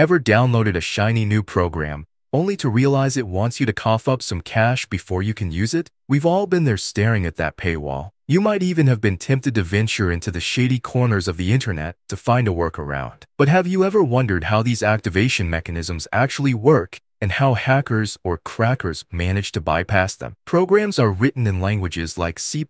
Ever downloaded a shiny new program only to realize it wants you to cough up some cash before you can use it? We've all been there staring at that paywall. You might even have been tempted to venture into the shady corners of the internet to find a workaround. But have you ever wondered how these activation mechanisms actually work and how hackers or crackers manage to bypass them. Programs are written in languages like C++,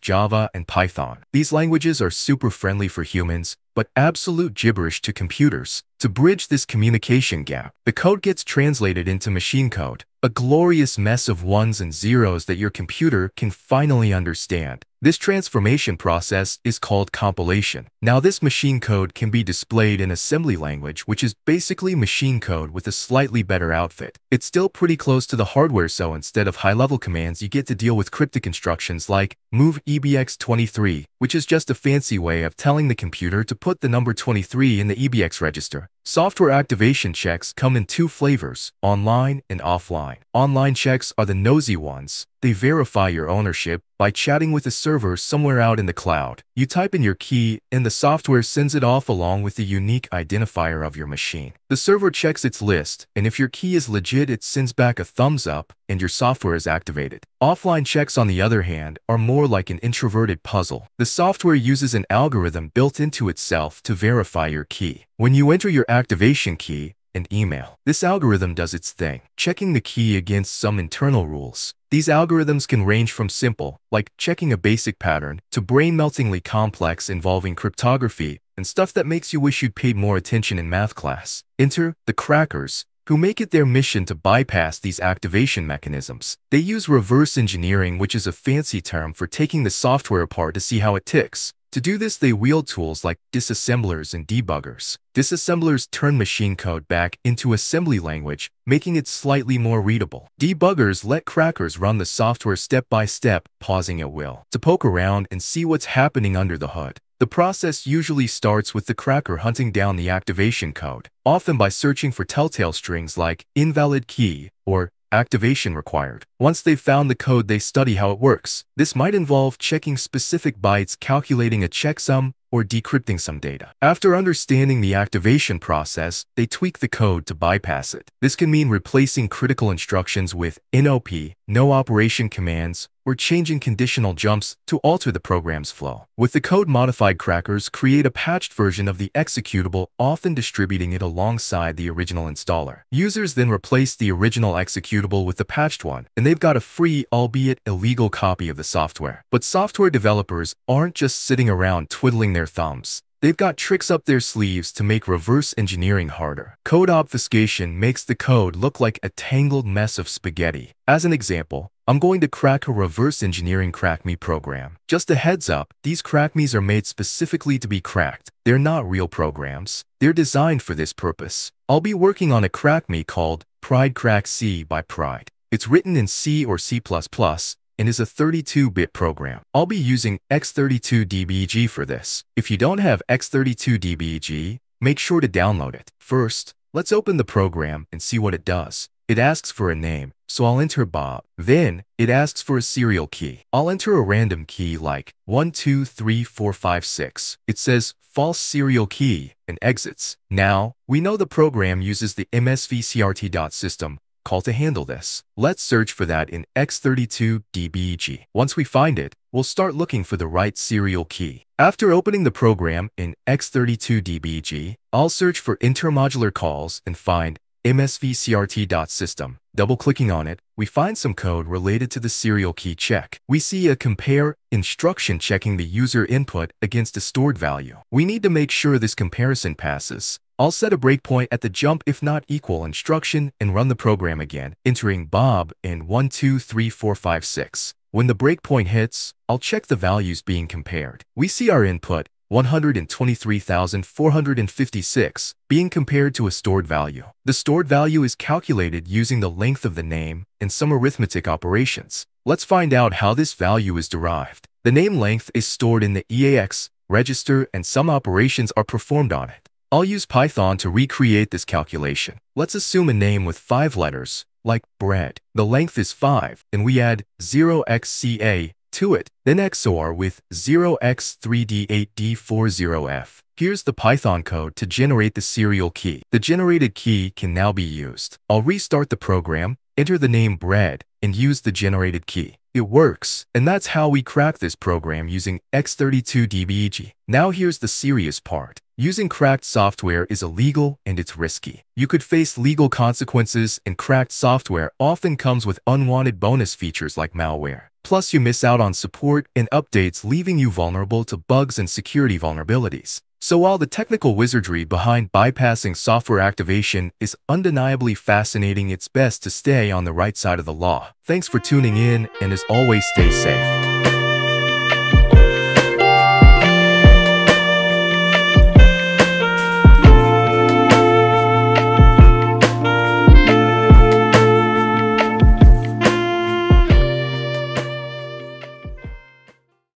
Java, and Python. These languages are super friendly for humans, but absolute gibberish to computers. To bridge this communication gap, the code gets translated into machine code, a glorious mess of ones and zeros that your computer can finally understand. This transformation process is called compilation. Now this machine code can be displayed in assembly language, which is basically machine code with a slightly better outfit. It's still pretty close to the hardware so instead of high-level commands you get to deal with cryptic instructions like move EBX23, which is just a fancy way of telling the computer to put the number 23 in the EBX register. Software activation checks come in two flavors, online and offline. Online checks are the nosy ones. They verify your ownership by chatting with a server somewhere out in the cloud. You type in your key and the software sends it off along with the unique identifier of your machine. The server checks its list, and if your key is legit, it sends back a thumbs up and your software is activated. Offline checks, on the other hand, are more like an introverted puzzle. The software uses an algorithm built into itself to verify your key. When you enter your activation key, and email. This algorithm does its thing, checking the key against some internal rules. These algorithms can range from simple, like checking a basic pattern, to brain-meltingly complex involving cryptography and stuff that makes you wish you'd paid more attention in math class. Enter the crackers, who make it their mission to bypass these activation mechanisms. They use reverse engineering, which is a fancy term for taking the software apart to see how it ticks. To do this, they wield tools like disassemblers and debuggers. Disassemblers turn machine code back into assembly language, making it slightly more readable. Debuggers let crackers run the software step by step, pausing at will, to poke around and see what's happening under the hood. The process usually starts with the cracker hunting down the activation code, often by searching for telltale strings like invalid key or activation required. Once they've found the code, they study how it works. This might involve checking specific bytes, calculating a checksum, or decrypting some data. After understanding the activation process, they tweak the code to bypass it. This can mean replacing critical instructions with NOP, no operation commands, or changing conditional jumps to alter the program's flow. With the code modified crackers, create a patched version of the executable, often distributing it alongside the original installer. Users then replace the original executable with the patched one, and they've got a free, albeit illegal copy of the software. But software developers aren't just sitting around twiddling their thumbs. They've got tricks up their sleeves to make reverse engineering harder. Code obfuscation makes the code look like a tangled mess of spaghetti. As an example, I'm going to crack a reverse engineering CrackMe program. Just a heads up, these CrackMes are made specifically to be cracked. They're not real programs. They're designed for this purpose. I'll be working on a CrackMe called Pride Crack C by Pride. It's written in C or C++, and is a 32-bit program. I'll be using X32DBG for this. If you don't have X32DBG, make sure to download it. First, let's open the program and see what it does. It asks for a name, so I'll enter Bob. Then, it asks for a serial key. I'll enter a random key like 123456. It says false serial key and exits. Now, we know the program uses the MSVCRT.system call to handle this. Let's search for that in X32DBG. Once we find it, we'll start looking for the right serial key. After opening the program in X32DBG, I'll search for intermodular calls and find msvcrt.system. Double-clicking on it, we find some code related to the serial key check. We see a compare instruction checking the user input against a stored value. We need to make sure this comparison passes. I'll set a breakpoint at the jump if not equal instruction and run the program again, entering Bob in 123456. When the breakpoint hits, I'll check the values being compared. We see our input, 123,456, being compared to a stored value. The stored value is calculated using the length of the name and some arithmetic operations. Let's find out how this value is derived. The name length is stored in the EAX register and some operations are performed on it. I'll use Python to recreate this calculation. Let's assume a name with five letters, like bread. The length is 5, and we add 0xCA to it, then XOR with 0x3D8D40F. Here's the Python code to generate the serial key. The generated key can now be used. I'll restart the program, enter the name bread, and use the generated key. It works, and that's how we crack this program using X32DBG. Now here's the serious part. Using cracked software is illegal and it's risky. You could face legal consequences and cracked software often comes with unwanted bonus features like malware. Plus you miss out on support and updates leaving you vulnerable to bugs and security vulnerabilities. So while the technical wizardry behind bypassing software activation is undeniably fascinating, it's best to stay on the right side of the law. Thanks for tuning in, and as always, stay safe.